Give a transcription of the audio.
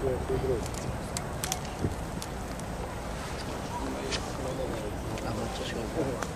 あ、もうちょっと